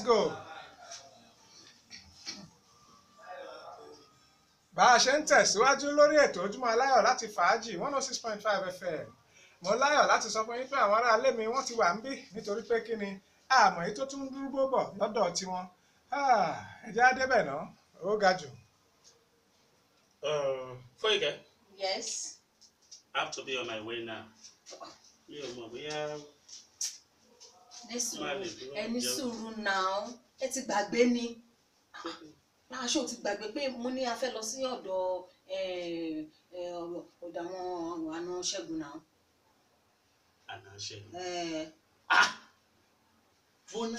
let's go. bá a ṣe ń tẹ̀síwájú lórí ètò ojúmọ́ aláyọ̀ láti fàájì one oh six point five fm mo láyọ̀ láti sọ fún yín pé àwọn aráalé mi wọ́n ti wà ń bí nítorí pé kí ni àmọ́ èyí tó tún dúró bọ̀ lọ́dọ̀ tiwọn ẹ̀jẹ̀ á débẹ̀ náà ó ga jù. Uh, Foyeke, Yes. I have to be on my way now. Mi ò mọ̀ bóyá ní sùúrù Má lè dúró ẹ ní jẹun. sùúrù náà ẹ ti gbàgbé ni láṣọ ti gbàgbé pé mo ní a fẹ́ lọ sí ọ̀dọ̀ ọ̀dọ̀ àwọn àna ṣẹ́gun náà. ni. Eh, Ah! Fúnná,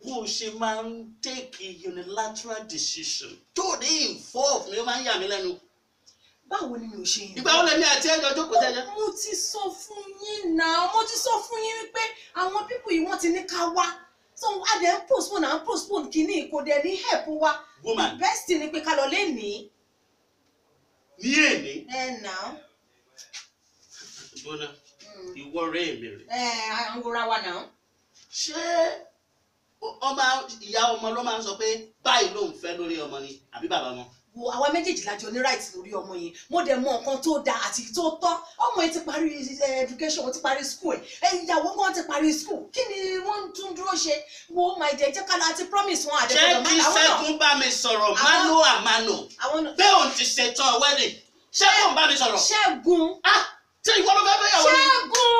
bó o ṣe máa ń take unilateral decision tó ní involve mi ó máa ń yà mí lẹ́nu. báwo ni mi ò ṣe yìí. Ìgbà wo lèmi àti ẹjọ́ jókòó sẹ́jọ́? mo ti sọ náà mo ti sọ fún yín wípé àwọn pípù yìí wọ́n ti ní ká wá so a dẹ̀ ń postpone à ń postpone kínní kò dẹ̀ ní help wa Woman, best ni pé ká lọ lé ní. ní èmi, ẹ nà Fúnná, ìwọ rẹ̀ èmi rẹ̀. ẹ à ń wúra wa náà. Ṣé ọmọ ìyá ọmọ ló máa ń sọ pé báyìí ló ń fẹ́ lórí ọmọ ni àbí bàbá wọn? Wo àwa méjèèjì lájọ ní right lórí ọmọ yẹn. Mo dẹ̀ mọ nǹkan tó da àti tó tọ́. Ọmọ yẹn ti parí eh, education ó ti parí school ẹ̀. Ìyàwó kan ti parí school. Kí ni wọ́n tún dúró ṣe? Wo my dear jẹ́ ká lọ àti promise wọn Ṣé àdẹ́gbẹ̀rún kí àwọn náà. Ṣẹ́gun bá mi sọ̀rọ̀ àwọn náà Pé òun ti ṣetán wedding. Ṣẹ́gun bá mi sọ̀rọ̀. ṣẹ́gun Ah! Ṣé ìwọ ló fẹ́ fẹ́ yàwó ni? ṣẹ́gun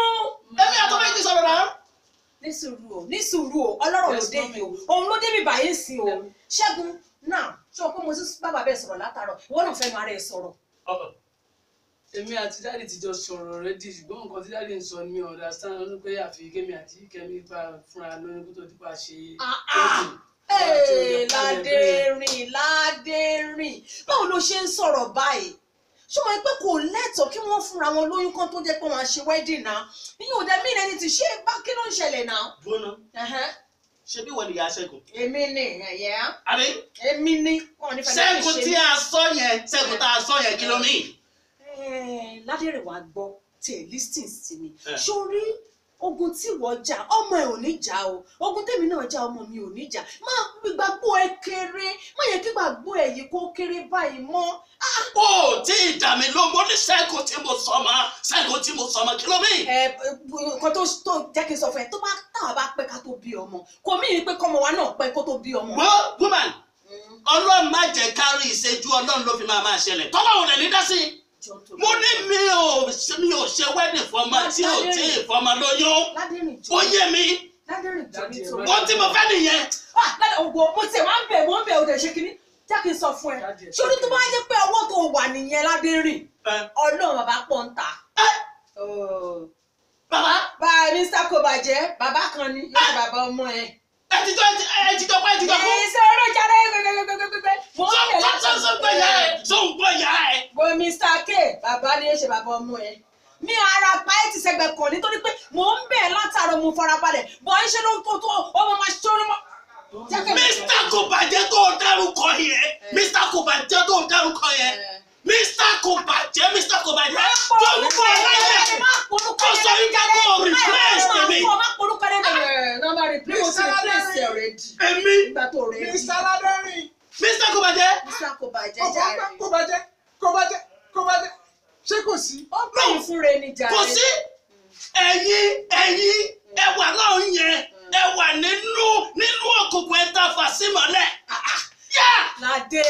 Èmi àtọ́ méjì sọ̀rọ̀ náà. ní sùúrù o ní sùúrù o ọlọ́rọ̀ ló dé yìí o. Òun ló débi báyìí sí o. Ṣẹ́gun náà sọ pé mo ti bàbá bẹ́ẹ̀ sọ̀rọ̀ látàárọ̀? Ìwọ náà fẹ́nu ara ẹ̀ sọ̀rọ̀. Èmi àti dáàdì ti jọ sọ̀rọ̀ rẹ́dí ṣùgbọ́n nǹkan tí dáàdì ń sọ ni ò understand. Ló pé àfi kémi àti kẹ́mi pa fúnra lórí kó tó dípa ṣe Ah, ah. Ee, Ládérìn Ládérìn báwo ló ṣe ń sọ̀rọ̀ báyìí? Ṣé wọ́n pé kò lẹ́tọ̀ọ́ kí wọ́n fúnra wọn lóyún kan tó jẹ́ pé wọ́n á ṣe wedding náà? Ìyẹn ò dẹ̀ mí ṣé bí ni ìyá Ṣẹ́gun? èmi ni ẹ̀yẹ́ Àbí? èmi ni Ṣẹ́gun tí a sọ yẹn, Ṣẹ́gun tá a sọ yẹn kí ló ní? Ládérìn wàá gbọ́ tí ẹ̀ listing sí mi Eh. sórí ogun tí wọ́n jà ọmọ ẹ̀ ò ní jà o ogun tèmi náà jà ọmọ mi ò ní jà má gbàgbọ́ ẹ kéré má yẹ kí gbàgbọ́ ẹ yìí kó kéré báyìí mọ́ Ó tí ì dà mí ló mo ní Ṣẹ́gun tí mo sọ ma, Ṣẹ́gun tí mo sọ ma kí ló ní? ẹ nǹkan tó tó jẹ́ kí n sọ fún ẹ tó bá táwa bá pẹ́ ká tó bí ọmọ kò mí ní pé kọ́mọ wa náà pẹ́ kó tó bí ọmọ. Gbọ́ woman, Mm, Ọlọ́run má jẹ́ kárí ìṣẹ́jú Ọlọ́run ló fi máa máa ṣẹlẹ̀. Tọ́lọ́run rẹ̀ ní dá sí. tó Mo ní mi ò mi ò ṣe wedding fọmọ tí ò tí ì fọmọ lóyún. Ó yé mi, ohun tí mo fẹ́ nìyẹn. wà ládà ògbó mo tiẹ̀ wá ń bẹ̀ mo ń bẹ̀ òde ṣe kínní jẹ́ kí n sọ fún ẹ ṣorí tó bá yẹ pé ọwọ́ tó wà nìyẹn Ládérìn Ẹ, ọlọ́run bàbá pọ̀ ń ta. Bàbá, bá sáko bàjẹ́ bàbá kan ni yóò bàbá ọmọ ẹ. ẹ ti jọ ẹ ti jọ pé ẹ ti jọ fún. ìṣòro jáde gbẹgbẹgbẹgbẹgbẹ. mo ń láti Sọ sọ gbọ́ ya ẹ̀, sọ ń gbọ́ ya ẹ̀. bo Mr. K bàbá ni ó ṣe bàbá ọmọ ẹ mi ara pa ẹ ti sẹgbẹ kan nítorí pé mò ń bẹ̀ látàrọ mo farabalẹ̀ bọ̀ ẹ ṣe ló ń tó tó ọmọ máa ṣe orí mọ́. Mr. Kò bàjẹ́ tó o dárúkọ yẹn. Mr. Kò bàjẹ́ tó o dárúkọ yẹn. Mr. Kò bàjẹ́ Mr. Kò bàjẹ́ ń bọ̀ láyé. Kò sọ wípé kò replace tèmi. already Èmi Mr. Ládérìn Mr. Kò bàjẹ́. Mr. kò bàjẹ́ jàre kó bàjẹ́ kó bàjẹ́ kó bàjẹ́ ṣé kò sí. ó é fún rẹ ní jàre. Kò sí ẹ̀yin ẹ̀yin ẹwà náà ẹ wà nínú nínú òkùnkùn ẹ ta fà sí mọ́lẹ̀. Ládé.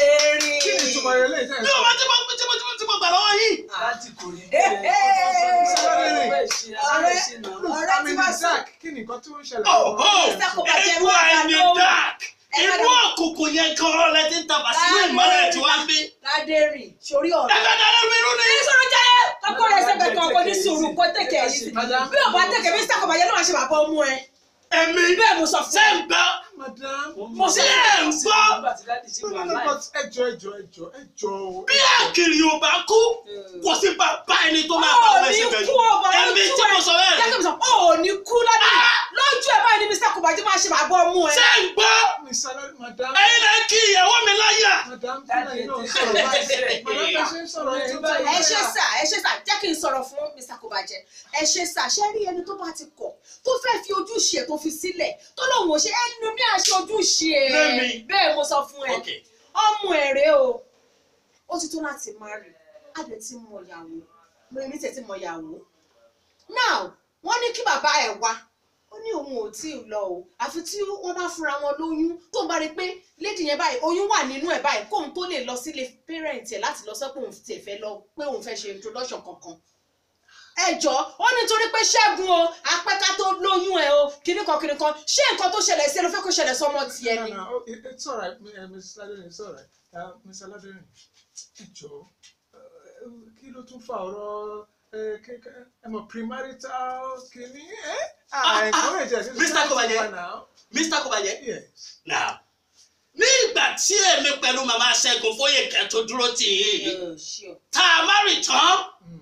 Kí ni ìtumọ̀ rẹ̀ lẹ́yìn sáyẹn? Bí o máa ti mọ tí mo tí mo tí mo gbà lọ́wọ́ yìí. Láti kò ní bí ọ̀rẹ́ ọ̀rẹ́ ti máa sọ. Kí ni nǹkan tí ń ṣẹlẹ̀? Ọ̀hún ẹ̀kú àìní dark. Inú òkùnkùn yẹn kan ọ̀rọ̀ lẹ ti ń tabà sí ìmọ̀lẹ̀ tí wọ́n gbé. Ládé sórí ọ̀rẹ́. Ẹgbẹ́ dáná mi ni. Ẹni sọ̀rọ̀ jẹ́ ọkọ rẹ̀ sẹ́gbẹ̀ẹ́ kan kò ní sùúrù kó tẹ̀kẹ̀ yìí. Bí ò tẹ̀kẹ̀ èmi bẹ́ẹ̀ mo sọ fún ṣé ẹ. ń madam. mo ṣe ń gbọ́. ẹjọ ẹjọ ẹjọ ẹjọ. bí àkìrì ò bá kú kò sí bàbá ẹni tó máa bá ọmọ ní ẹsẹ̀ èmi lójú tí mo sọ bẹ́ẹ̀ jẹ́ ó ní kú lọ́dún lójú ẹ báyìí ni Mr. Kọ̀bàjẹ́ máa ṣe bàbá ọmú ẹ. ṣé ń gbọ́ Miss Alade, madam. ẹ̀yin lè kí ìyàwó mi láyà. Lẹ́yìn náà sọ̀rọ̀ báyìí. madam bẹ́ẹ̀ ṣe ń sọ̀rọ̀ yẹn tó ẹ ṣe sà ẹ ṣe sà jẹ́ kí n sọ̀rọ̀ fún Mr. Kọ̀bàjẹ́ ẹ ṣe sà ṣé rí ẹni tó bá ti kọ̀ tó fẹ́ fi ojúṣe ẹ̀ tó fi sílẹ̀ tó lóun ò ṣe ẹnu ní ẹ̀. Lémi. bẹ́ẹ̀ mo sọ fún ẹ. Ọmọ ẹ̀ rèé o. Ó ti tó láti máa rí adé tí mọ ìyàwó. Mo ní tẹ̀ tí mọ ìyàwó. Now wọ́n ní kí bàbá ẹ̀ wá ó ní òun ò tí ì lọ o àfi tí wọ́n bá fúnra wọn lóyún tó ń bá rí i pé lady yẹn báyìí oyún wà nínú ẹ̀ báyìí kóun tó lè lọ sílé parent ẹ̀ láti lọ sọ pé òun tiẹ̀ fẹ́ lọ pé òun fẹ́ ṣe introduction kankan ẹ jọ ó nítorí pé ṣẹ́gun o apẹ́ká tó lóyún ẹ o kíní kan kíní kan ṣé nǹkan tó ṣẹlẹ̀ sí ẹ ló fẹ́ kó ṣẹlẹ̀ sọmọ tiẹ̀ ni. oh, it- it's all right, uh, Miss Aladeni, it's all right. Uh, Miss Aladeni, ẹ jọ̀ọ́, uh, kí ló tún fa ọ̀rọ̀ eh, ẹ mọ̀ premarital kìíní ẹ́? Ah, encourage sí Mr. Kobaye. Mr. Kobaye. Yes. Now, ní ìgbà tí èmi pẹ̀lú màmá Ṣẹ́gun Fóyèkẹ́ tó dúró tì í tá a má rì tán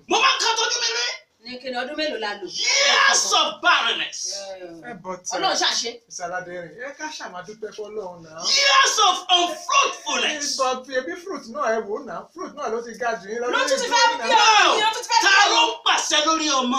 mo máa ń ká tọ́jú mi rí ní kíni ọdún mélòó la lò. years of barrenness ọlọ́run ṣàṣe. Aladeni, ẹ ká ṣàmàdúpẹ́ fọ́lọ́run náà. years of unfruitfulness. But ebi fruit náà ẹ wò náà, fruit náà ló ti ga jù yín lọ. ló tún ti fẹ́ bí ọmọ yìí ló tún ti fẹ́ ta bí ló ń pàṣẹ lórí ọmọ.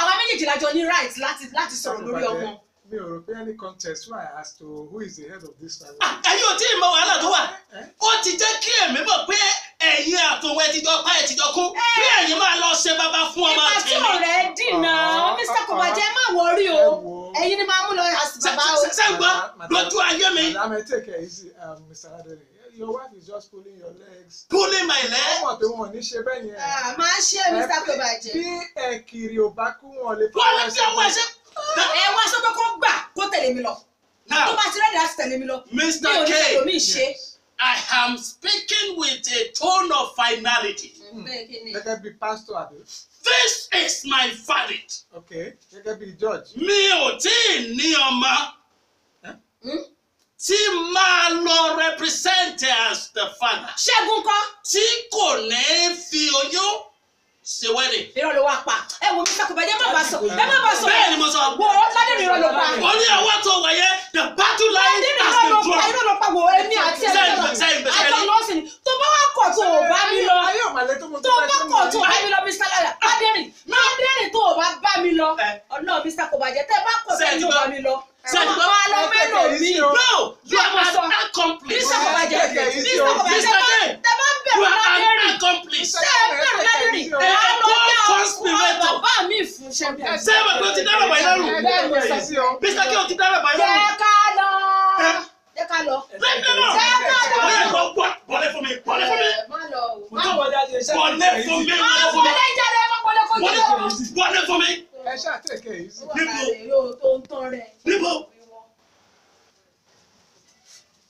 Àwa méjèèjì la jọ ní right láti láti sọ̀rọ̀ lórí ọmọ. Mi ò rò pé any contest wà as to who is the head of this family. Ah, ẹ̀yin ò tí ì mọ wàhálà tó wà Eh? ó ti jẹ́ kí èmi mọ̀ pé ẹ̀yin àtòun ẹ ti jọ pa ẹ ti jọ kú bí ẹ̀yin máa lọ ṣe bàbá fún ọmọ ipa tí tèmi. ọ̀rẹ́ dìnnà Ah, Mr. ah, Kọ̀bàjẹ́ ah. má wọrí o ẹ̀yin ni máa mú lọ bàbá o. ṣé- ṣé ń gbọ́ lójú ayé mi Madam, I take it easy, um, Mr. Aladeni. Your wife is just pulling your legs. pulling my leg. mọ̀ pé wọn ò ní ṣe bẹ́ẹ̀ yẹn. Ah, máa ṣe Mr. Kọ̀bàjẹ́. Bí ẹ̀kìrì ò bá kú wọn lè wọ́n lè fi ọwọ́ ẹ ṣe. ẹ wá sọ pé kó gbà kó tẹ̀lé mi lọ tó Now, bá ti rẹ́ẹ̀dì láti tẹ̀lé mi lọ mi ò Mr. ní K, ẹlòmíì ṣe. I am speaking with a tone of finality. Gẹ́gẹ́ bí pastor àbí. This is my verdict. Okay. Gẹ́gẹ́ bí judge. Mi ò tí ì ní ọmọ Hmm? Tí máa lọ represent as the father. Ṣẹ́gun kọ́. Tí kò ní fi oyún ṣe wedding. irọ́ ló wá pa. Ẹ wo Mr. Kọ̀bàjẹ́ má bàa sọ ẹ má bàa sọ. Bẹ́ẹ̀ ni mo sọ. wo ládé ni irọ́ ló pa. Wọ́n ní ọwọ́ tó wà yẹn, the battle line ládé ni has irọ́ been drawn. irọ́ ló pa. Wo èmi àti ẹ̀ bẹ̀, àjọ lọ́sìn ni. Tó bá wá kọ̀ tó o bá mi lọ. Tó bá kọ̀ tó o bá mi lọ Mr. lada adẹ́rìn adẹ́rìn tó o bá bá mi lọ. Ẹ. ọ̀nà Mr. Kọ̀bàjẹ́ tẹ́ bá kọ̀ tó o bá mi lọ. Sẹ́yìn gbọ́. máa lọ mẹ́lò mi No, you Bí mo are sọ. an accomplice. Mr. Kọ̀bàjẹ́ Take it easy, Mr. o. Kọ̀bàjẹ́ Mr. tẹ́ K. bá- tẹ́ bá ń You are an accomplice. ṣé ẹ bẹ̀rù ládẹ́rìn Ẹ máa lọ kó dá ọkùnrin conspirator. Ṣé mọ̀ pé o ti dára bàyí lọ́rùn? Mr. K o ti dára bàyí lọ́rùn. jẹ́ ká lọ jẹ́ ká lọ. Jẹ́ ká lọ. Bọ́lẹ̀ gbọ́ gbọ́ bọ́lẹ̀ fún mi bọ́lẹ̀ fún mi. Bọ́lẹ̀ fún mi bọ́lẹ̀ fún mi. bọ́lẹ̀ fún mi.